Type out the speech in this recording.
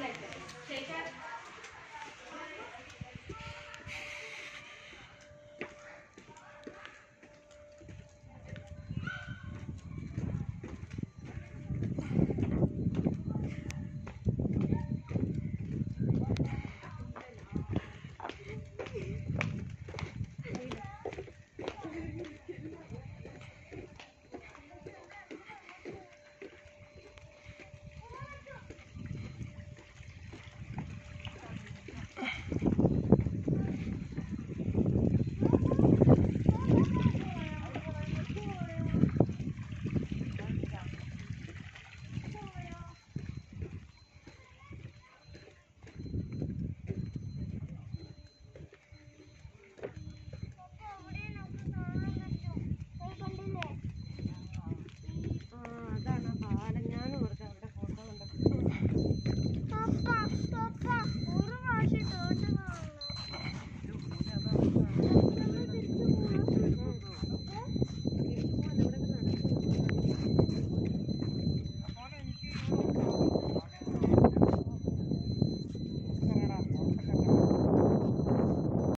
like this. Take it.